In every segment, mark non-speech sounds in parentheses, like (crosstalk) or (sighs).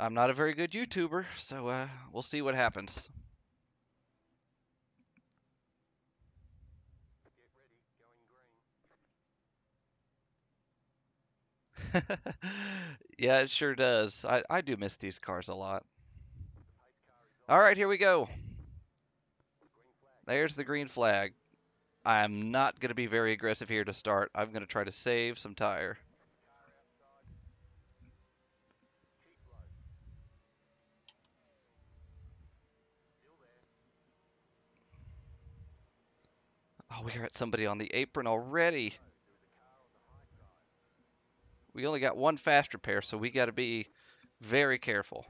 I'm not a very good YouTuber, so uh, we'll see what happens. (laughs) yeah, it sure does. I, I do miss these cars a lot. All right, here we go. There's the green flag. I'm not going to be very aggressive here to start. I'm going to try to save some tire. Oh, we got somebody on the apron already. We only got one fast repair, so we got to be very careful.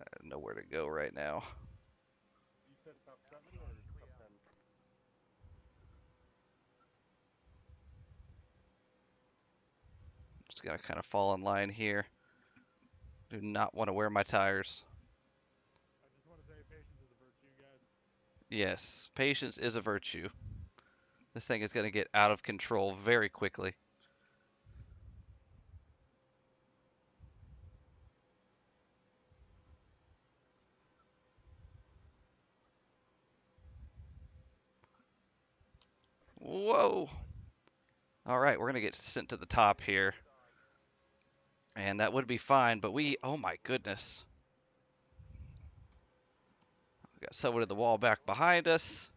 Uh, I don't know where to go right now. Just got to kind of fall in line here. Do not want to wear my tires. I just want to say patience is a virtue, guys. Yes, patience is a virtue. This thing is going to get out of control very quickly. Whoa. All right, we're going to get sent to the top here. And that would be fine, but we, oh my goodness. Got someone in the wall back behind us.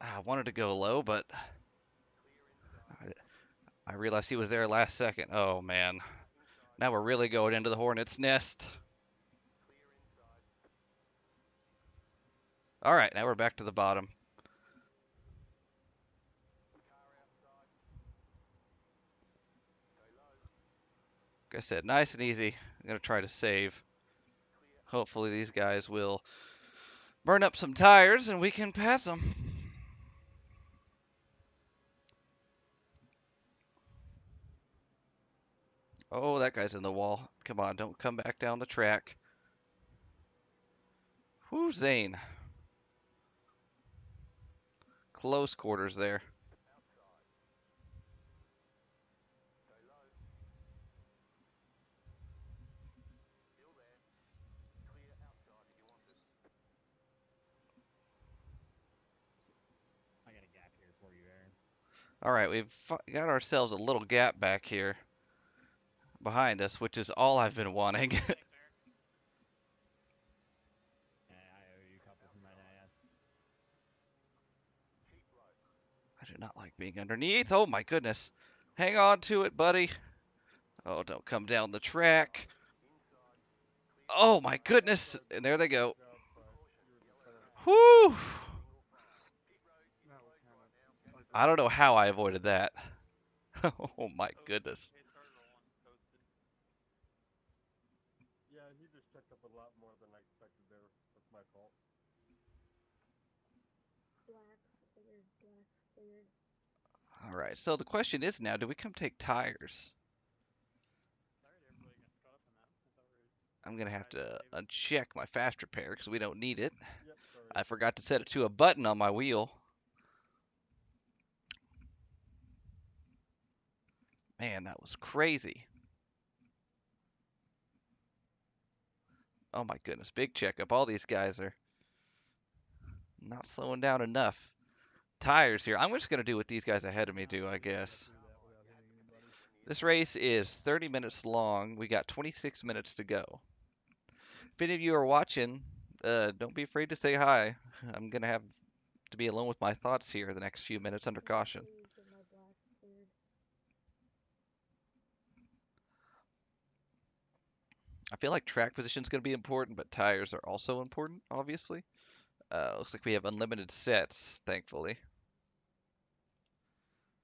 Ah, I wanted to go low, but I, I realized he was there last second. Oh man. Now we're really going into the hornet's nest. All right, now we're back to the bottom. Like I said, nice and easy. I'm going to try to save. Hopefully these guys will burn up some tires and we can pass them. Oh, that guy's in the wall. Come on, don't come back down the track. Whew, Zane. Close quarters there. I got a gap here for you, Aaron. All right, we've got ourselves a little gap back here behind us, which is all I've been wanting. (laughs) I do not like being underneath. Oh my goodness. Hang on to it, buddy. Oh, don't come down the track. Oh my goodness. And there they go. Whew. kinda- that was kinda like I don't know how I avoided that. (laughs) oh my goodness. Yeah, he just checked up a lot more than I expected there. That's my fault. black figured, black figured. All right. So the question is now, do we come take tires? Sorry, everybody got caught up in that. I thought we were I'm going to have to uncheck my fast repair because we don't need it. I forgot to set it to a button on my wheel. Man, that was crazy. Oh my goodness, big checkup. All these guys are not slowing down enough. Tires here. I'm just going to do what these guys ahead of me do, I guess. This race is 30 minutes long. We got 26 minutes to go. If any of you are watching, uh, don't be afraid to say hi. I'm going to have to be alone with my thoughts here the next few minutes under caution. Please get my black cleared. I feel like track position is going to be important, but tires are also important, obviously. Uh, looks like we have unlimited sets, thankfully.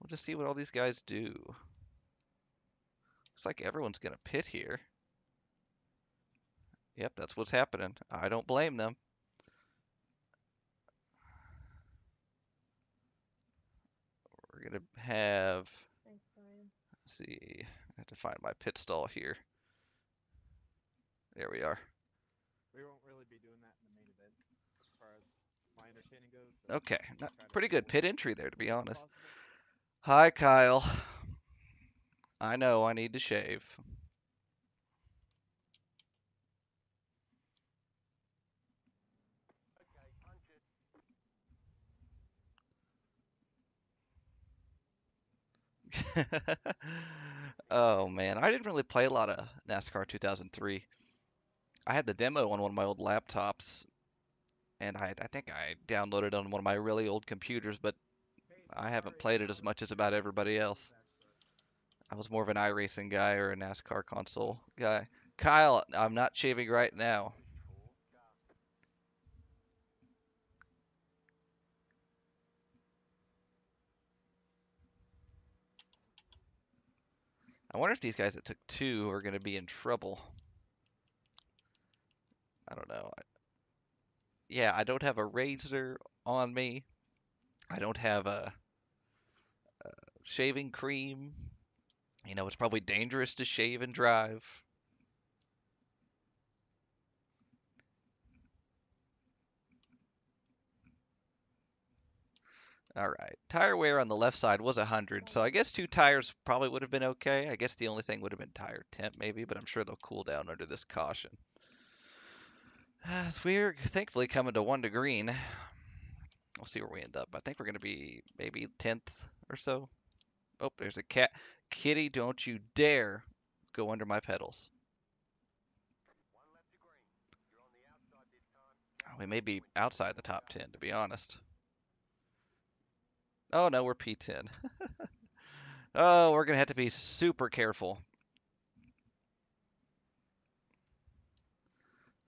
We'll just see what all these guys do. Looks like everyone's going to pit here. Yep, that's what's happening. I don't blame them. We're going to have, Thanks, Brian. let's see, I have to find my pit stall here. There we are. We won't really be doing that in the main event, as far as my understanding goes. but Okay, not, pretty good pit entry there, to be honest. Hi, Kyle. I know I need to shave. (laughs) oh man, I didn't really play a lot of NASCAR 2003. I had the demo on one of my old laptops, and I, I think I downloaded it on one of my really old computers, but I haven't played it as much as about everybody else. I was more of an iRacing guy or a NASCAR console guy. Kyle, I'm not shaving right now. I wonder if these guys that took two are going to be in trouble. I don't know. Yeah, I don't have a razor on me. I don't have a, a shaving cream. You know, it's probably dangerous to shave and drive. All right. Tire wear on the left side was 100, so I guess two tires probably would have been okay. I guess the only thing would have been tire temp maybe, but I'm sure they'll cool down under this caution. Uh, As we're thankfully coming to one to green. We'll see where we end up. I think we're going to be maybe 10th or so. Oh, there's a cat. Kitty, don't you dare go under my pedals. Oh, We may be outside the top 10, to be honest. Oh no, we're P10. (laughs) oh, we're gonna have to be super careful.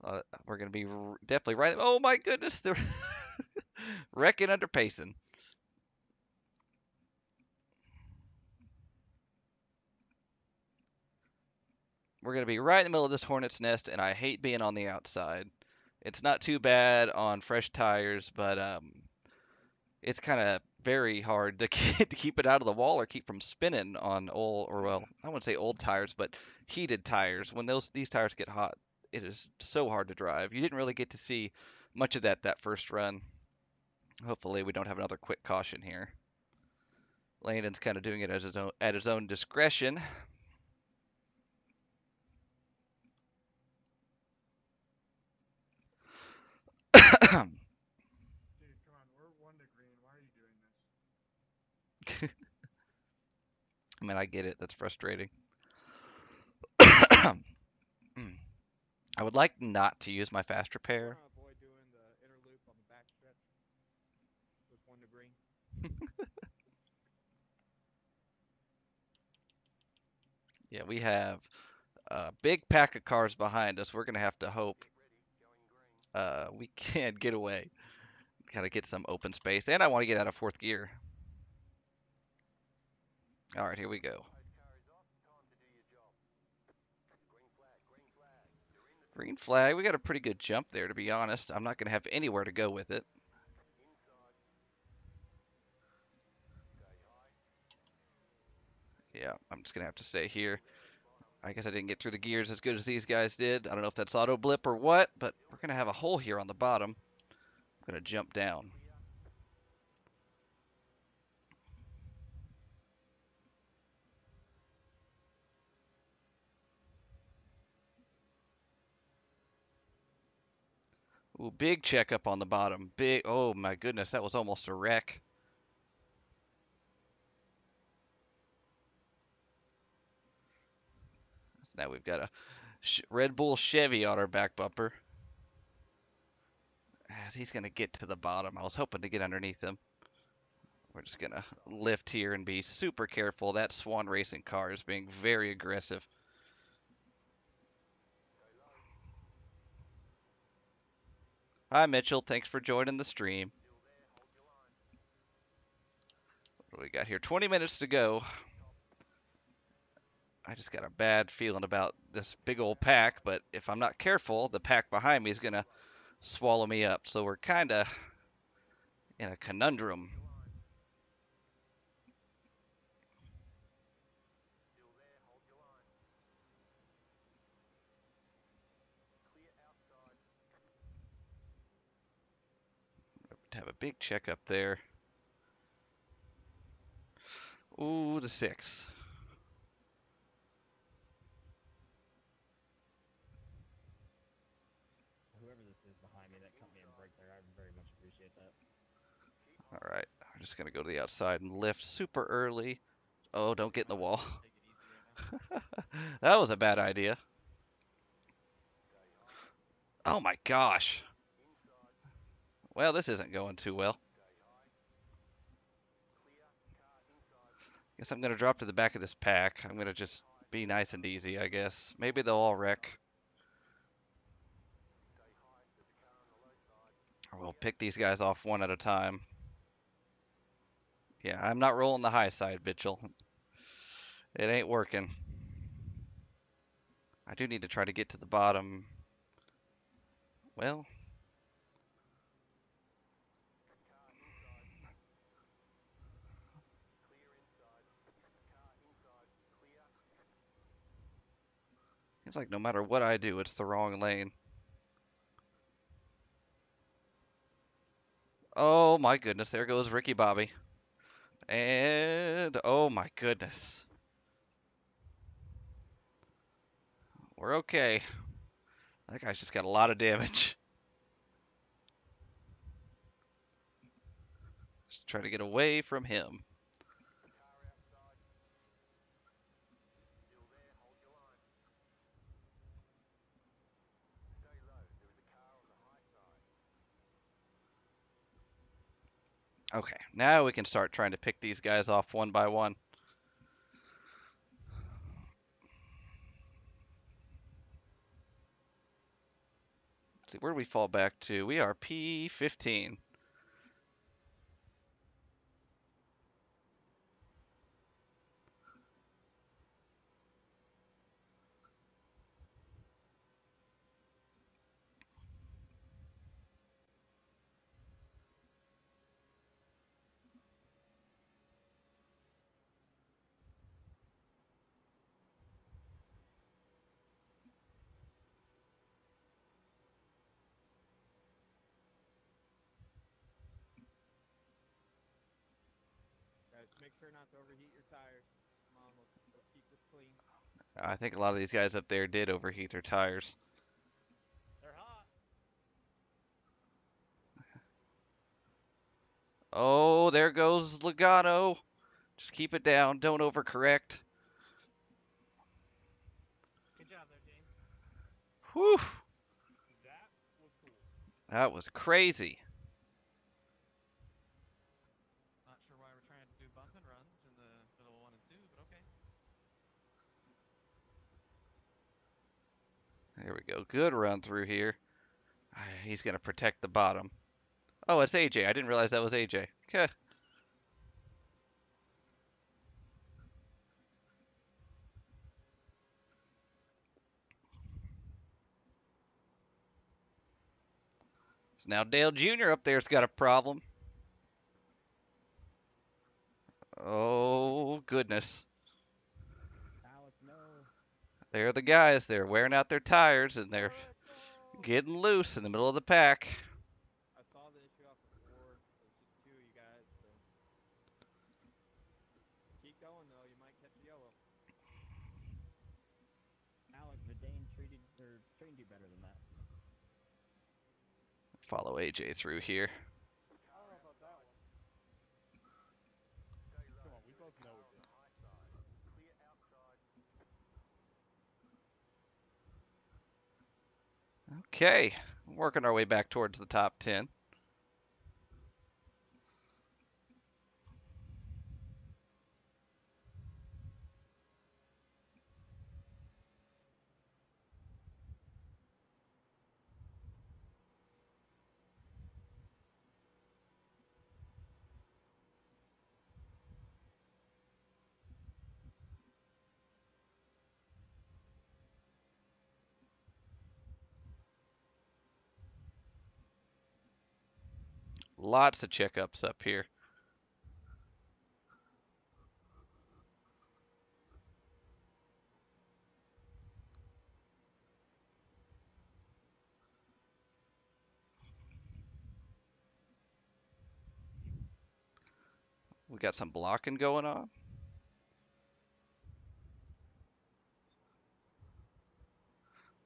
Uh, we're gonna be r- definitely right. Oh my goodness, they're (laughs) wrecking under pacing. We're gonna be right in the middle of this hornet's nest, and I hate being on the outside. It's not too bad on fresh tires, but um, it's kind of very hard to (laughs) to keep it out of the wall or keep from spinning on old or well, I wouldn't say old tires, but heated tires. When those these tires get hot, it is so hard to drive. You didn't really get to see much of that that first run. Hopefully, we don't have another quick caution here. Landon's kind of doing it his own at his own discretion. Dude, (coughs) on? I mean, I get it. That's frustrating. (coughs) Mm. I would like not to use my fast repair. gonna avoid doing the inner loop on the back stretch with one to green. (laughs) Yeah, we have a big pack of cars behind us. We're gonna have to hope uh, we (laughs) can get away. Gotta get some open space, and I want to get out of fourth gear. All right, here we go. Green flag. We got a pretty good jump there, to be honest. I'm not gonna have anywhere to go with it. Yeah, I'm just gonna have to stay here. I guess I didn't get through the gears as good as these guys did. I don't know if that's auto blip or what, but we're gonna have a hole here on the bottom. I'm gonna jump down. Ooh, big checkup on the bottom. Big. Oh my goodness, that was almost a wreck. So now we've got a Red Bull Chevy on our back bumper. As he's gonna get to the bottom, I was hoping to get underneath him. We're just gonna lift here and be super careful. That Swan Racing car is being very aggressive. Hi Mitchell, thanks for joining the stream. What do we got here? 20 minutes to go. I just got a bad feeling about this big old pack, but if I'm not careful, the pack behind me is gonna swallow me up. So we're kind of in a conundrum. have a big check up there. Ooh, the six. Whoever this is behind me that cut me break there, I very much appreciate that. All right, I'm just going to go to the outside and lift super early. Oh, don't get in the wall. (laughs) that was a bad idea. Oh my gosh. Well, this isn't going too well. Guess I'm gonna drop to the back of this pack. I'm gonna just be nice and easy, I guess. Maybe they'll all wreck. Or we'll pick these guys off one at a time. Yeah, I'm not rolling the high side, Mitchell. It ain't working. I do need to try to get to the bottom. Well, like no matter what I do, it's the wrong lane. Oh my goodness, there goes Ricky Bobby. And oh my goodness. We're okay. That guy's just got a lot of damage. Just try to get away from him. Okay, now we can start trying to pick these guys off one by one. Let's see, where do we fall back to? We are P15. Guys, make sure not to overheat your tires. Come on, let's, let's keep this clean. I think a lot of these guys up there did overheat their tires. They're hot. Oh, there goes Logano. Just keep it down. Don't overcorrect. Good job there, James. Whew. That was cool. That was crazy. Not sure why we're trying to do bump and runs in the middle of one and two, but okay. There we go. Good run through here. Ah, He's going to protect the bottom. Oh, it's AJ. I didn't realize that was AJ. Okay. So now Dale Jr. up there's got a problem. Oh, goodness. They're the guys. They're wearing out their tires and they're getting loose in the middle of the pack. follow AJ through issue off before. It's just two of you guys, so. Keep going though, you might catch a yellow. Alex Vidane treated or trained you better than that. Follow AJ through here. I don't know about that one. Come on, we both know it. Okay, working our way back towards the top 10. Lots of checkups up here. We got some blocking going on.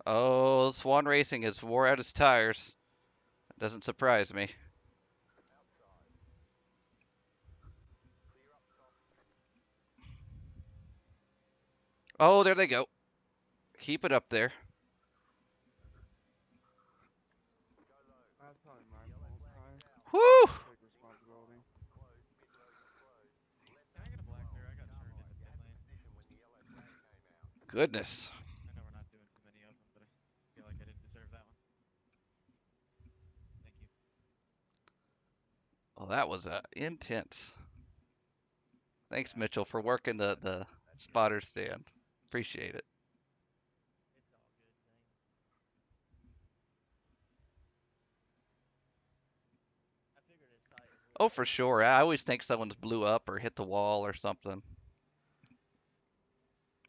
Oh, Swan Racing has wore out his tires. Doesn't surprise me. Oh, there they go. Keep it up there. That's probably my fault, Kai. Whew! Take responsibility. Can I get a black there? I got turned into pit lane. Goodness. I know we're not doing too many of them, but I there they go. Keep it up there. Out. Goodness. I know we're not doing too many of them, but I feel like I didn't deserve that one. Thank you. Well, that was uh, intense. Thanks, Mitchell, for working the, the spotter stand. Appreciate it. Oh, for sure. I always think someone's blew up or hit the wall or something.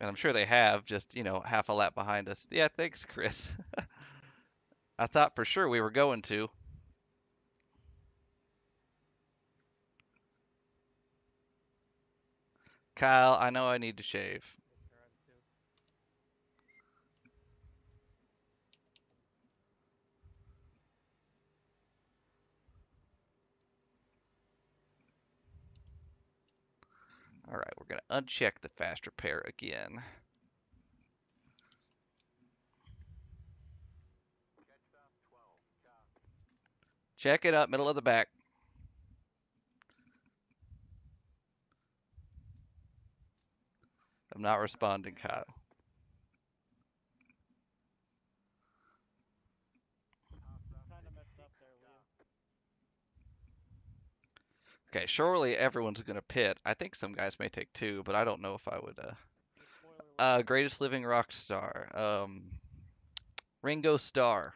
And I'm sure they have, just, you know, half a lap behind us. Yeah, thanks, Chris. (laughs) I thought for sure we were going to. Kyle, I know I need to shave. Yes, sir, I do too. All right, we're going to uncheck the fast repair again. Check it up, middle of the back. I'm not responding, Kyle. Kinda messed up there, Liam. Okay, surely everyone's gonna pit. I think some guys may take two, but I don't know if I would. Uh, uh greatest living rock star. Um, Ringo Starr.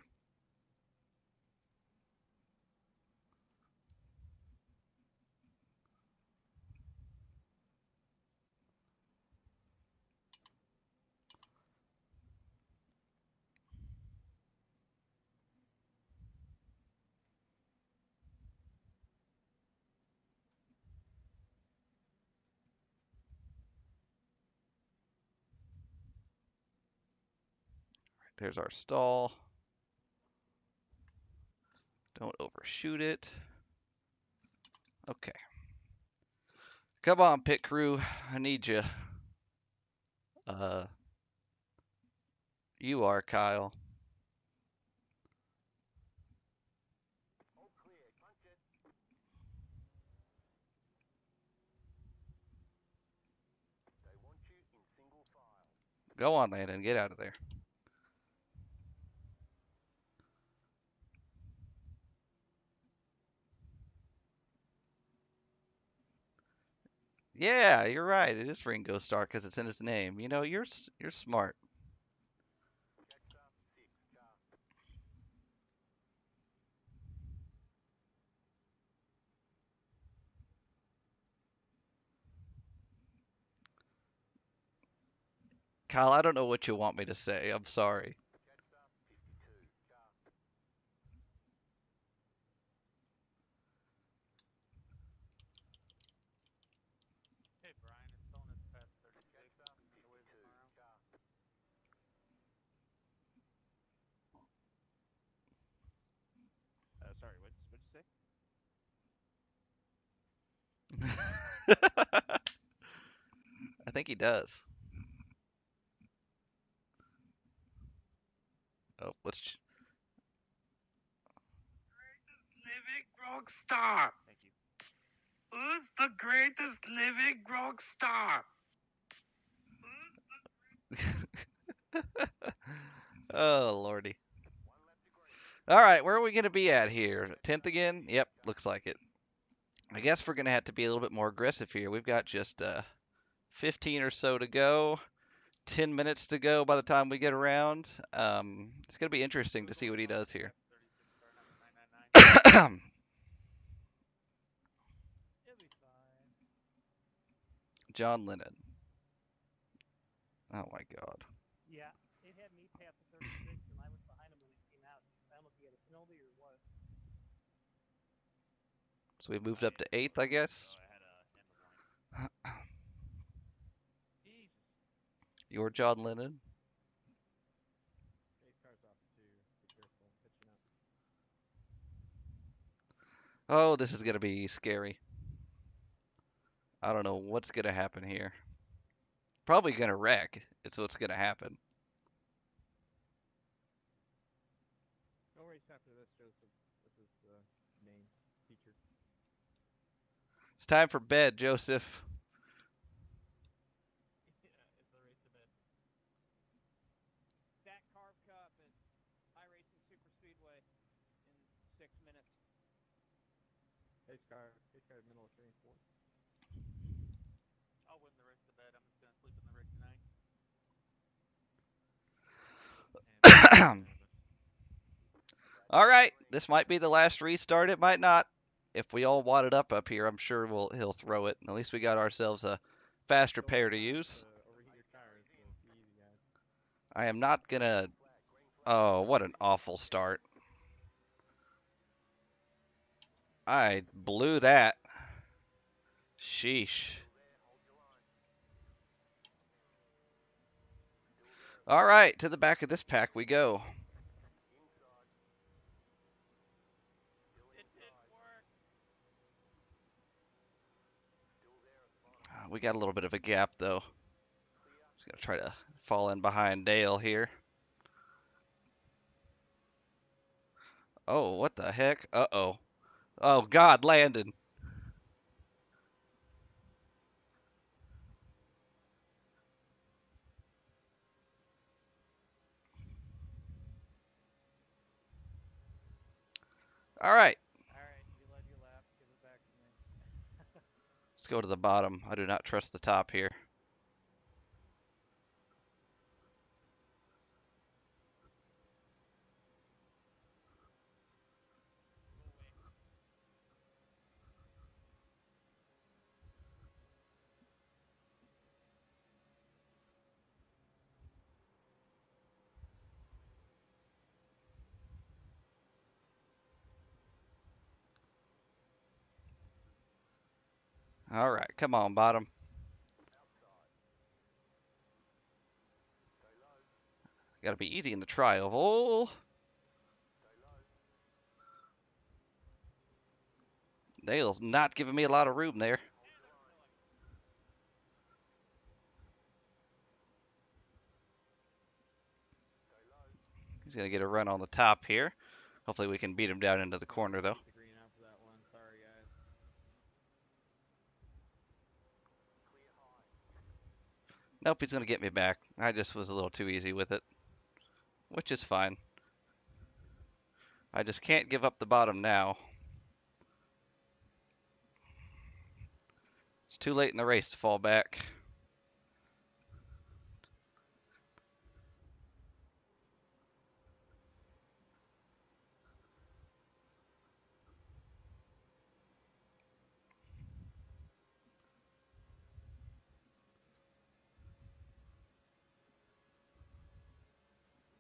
There's our stall. Don't overshoot it. Okay. Come on, pit crew. I need you. Uh, you are Kyle. Go on, Landon. Get out of there. Yeah, you're right. It is Ringo Starr because it's in his name. You know, you're you're smart. Kyle, I don't know what you want me to say. I'm sorry. Hey, Brian, it's telling us past 36 on the way tomorrow. Uh, sorry, what what'd you say? (laughs) I think he does. Oh, let's. ch- living rock star. Thank you. Who's the greatest living rock star? (laughs) oh lordy. All right, where are we gonna be at here? Tenth again? Yep, looks like it. I guess we're gonna have to be a little bit more aggressive here. We've got just uh, 15 or so to go. 10 minutes to go by the time we get around. Um, it's gonna be interesting to see what he does here. 36 star number 999. It'll be fine. John Lennon. Oh my God. Yeah, it had me past the 36, and I was behind him when it came out. I don't know if he had a penalty or what. So we moved up to eighth, I guess. You're John Lennon. Oh, this is gonna be scary. I don't know what's gonna happen here. Probably gonna wreck. It's what's gonna happen. No race after this, Joseph. This is the name feature. It's time for bed, Joseph. yeah, it's the race to bed. That Carb Cup at iRacing Super Speedway in six minutes. Hey Sky, hey Sky, middle of train four. I'll win the race to bed. I'm just gonna sleep time for bed, Joseph. (coughs) All right, this might be the last restart. It might not. If we all wad it up up here, I'm sure we'll he'll throw it. At least we got ourselves a fast repair to use. to overheat your tires, so be easy, guys. I am not gonna. Oh, what an awful start! I blew that. Sheesh. All right, to the back of this pack we go. It didn't work. Uh, We got a little bit of a gap though. Just gonna try to fall in behind Dale here. Oh, what the heck? Uh oh. God, Landon. All right, you led your lap. Give it back to me. let's go to the bottom. I do not trust the top here. All right, come on, bottom. Got to be easy in the trial. Oh. Dale's not giving me a lot of room there. He's going to get a run on the top here. Hopefully we can beat him down into the corner, though. The green out for that one. Sorry, guys. Nope, he's going to get me back. I just was a little too easy with it. Which is fine. I just can't give up the bottom now. It's too late in the race to fall back.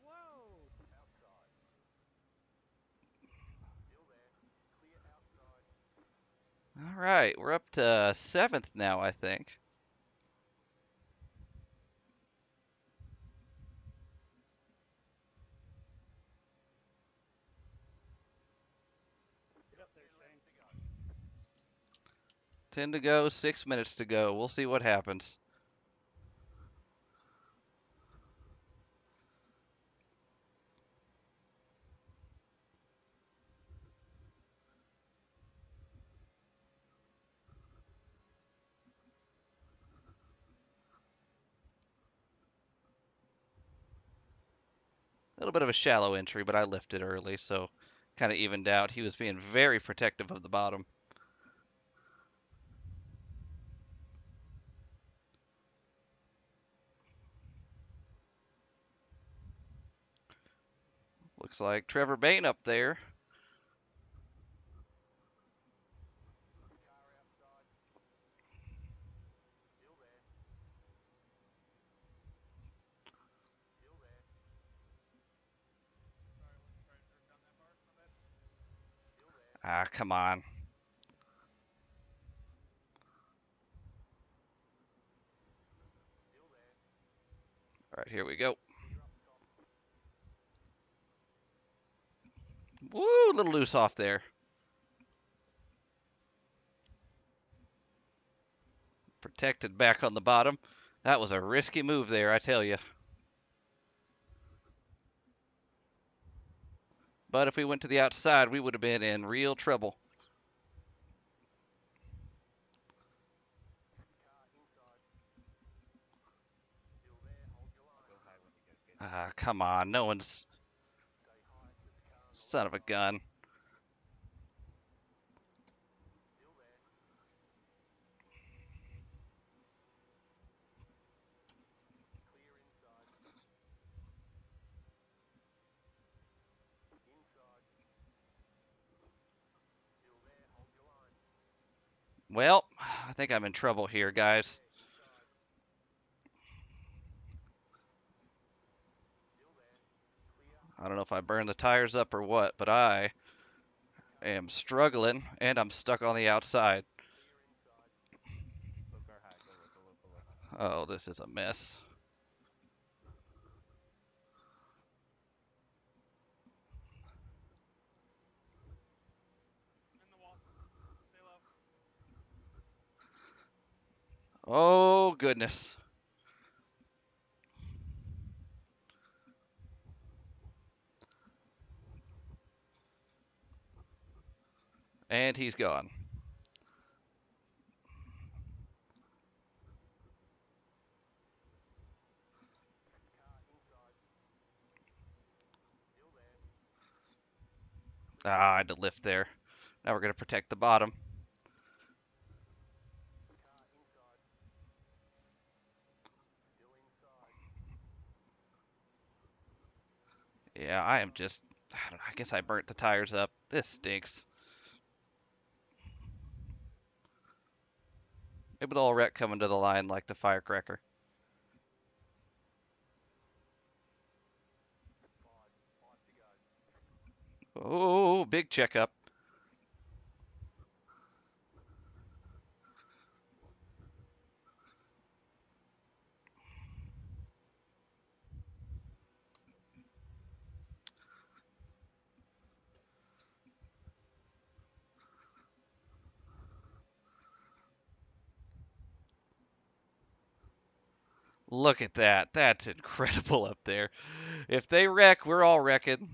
Whoa! All right, we're up to seventh now, I think. Ten to go, six minutes to go. We'll see what happens. Little bit of a shallow entry, but I lifted early, so kind of evened out. He was being very protective of the bottom. Looks like Trevor Bayne up there. Ah, come on. All right, here we go. Woo, a little loose off there. Protected back on the bottom. That was a risky move there, I tell you. But if we went to the outside, we would have been in real trouble. Ah, come on. No one's. Son of a gun. Well, (sighs) I think I'm in trouble here, guys. I don't know if I burned the tires up or what, but I am struggling and I'm stuck on the outside. Oh, this is a mess. In the wall. Stay low. Oh, goodness. And he's gone. Ah, I had to lift there. Now we're going to protect the bottom. Yeah, I am just. I don't know. I guess I burnt the tires up. This stinks. Maybe they'll all wreck coming to the line like the firecracker. Oh, big checkup. Look at that. That's incredible up there. If they wreck, we're all wrecking.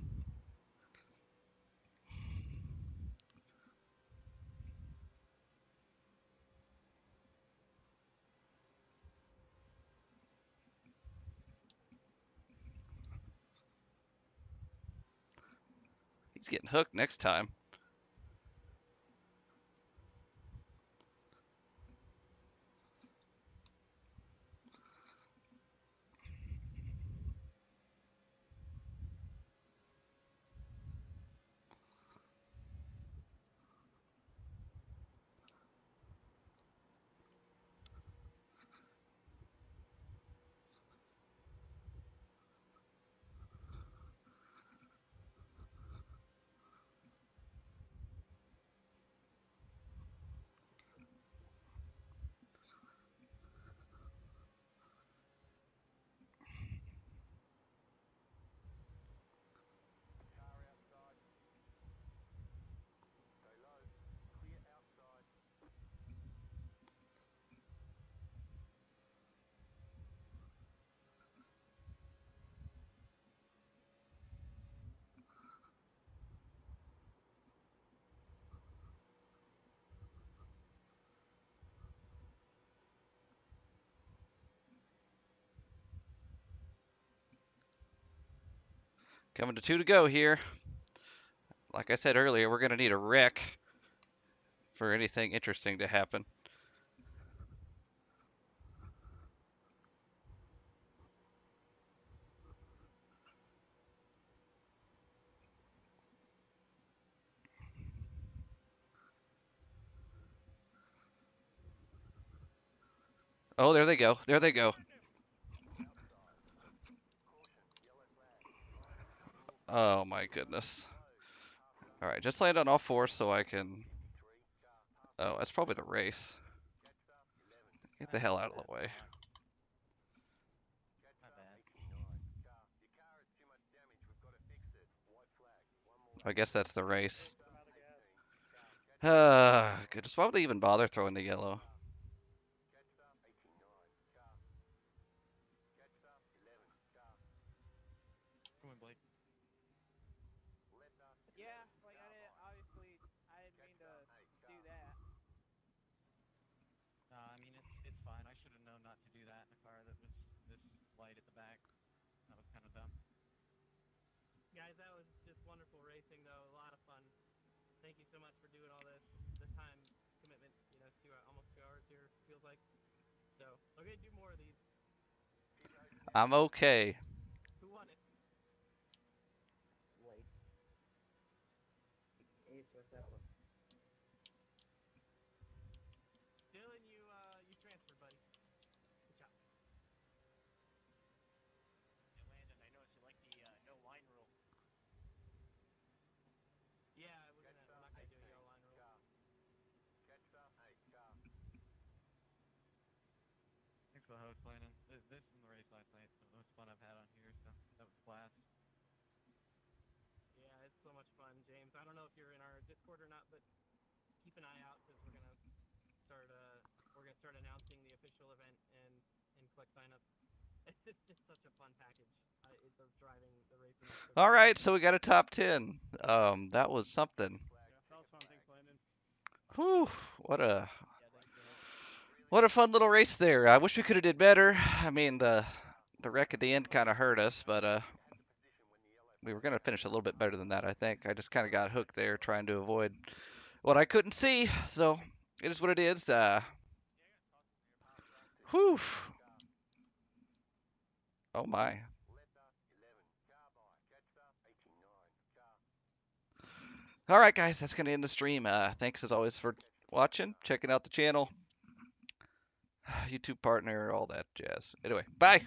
He's getting hooked next time. Coming to two to go here. Like I said earlier, we're going to need a wreck for anything interesting to happen. Oh, there they go. There they go. Oh my goodness. Alright, just land on all four so I can... Oh, that's probably the race. Get the hell out of the way. I guess that's the race. Uh, (sighs) goodness, why would they even bother throwing the yellow? Guys, that was just wonderful racing, though. A lot of fun. Thank you so much for doing all this. The time commitment, you know, two almost two hours here feels like. So, okay, do more of these. I'm okay. Who won it? Wait. Ace, what's that one? Dylan, you uh, you transferred, buddy. Good job. Yeah, Landon, I noticed you like the uh, no line rule. Yeah, we're gonna. I'm not gonna do a yellow line rule. Thanks for the host, Landon. This, this and the race last night, the most fun I've had on here, so that was a blast. Yeah, it's so much fun, I don't know if you're in our Discord or not, but keep an eye out because we're gonna start. Uh, we're gonna start announcing the official event and and collect signups. (laughs) It's just such a fun package. Uh, it, the driving, the racing. is so All fun. right, so we got a top 10. Um, that was something. Yeah, that was fun. Thanks, Landon. Whew, what a Yeah, thanks for the what a fun little race there. I wish we could have did better. I mean, the the wreck at the end kind of hurt us, but uh, we were gonna finish a little bit better than that. I think. I just kind of got hooked there trying to avoid what I couldn't see. So it is what it is. Uh, whew. Oh my. All right, guys, that's gonna end the stream. Uh, thanks as always for watching, checking out the channel, (sighs) YouTube partner, all that jazz. Anyway, bye.